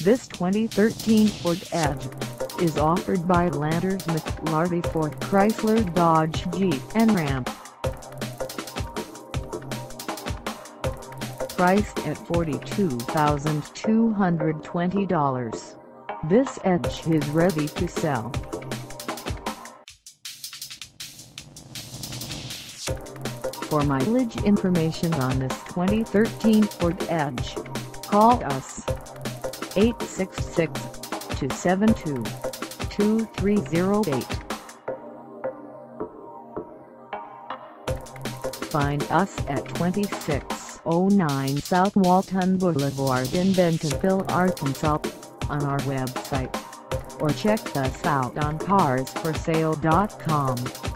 This 2013 Ford Edge is offered by Landers McLarty Ford Chrysler Dodge Jeep and Ram. Priced at $42,220, this Edge is ready to sell. For mileage information on this 2013 Ford Edge, call us 866-272-2308. Find us at 2609 South Walton Boulevard in Bentonville, Arkansas, on our website, or check us out on carsforsale.com.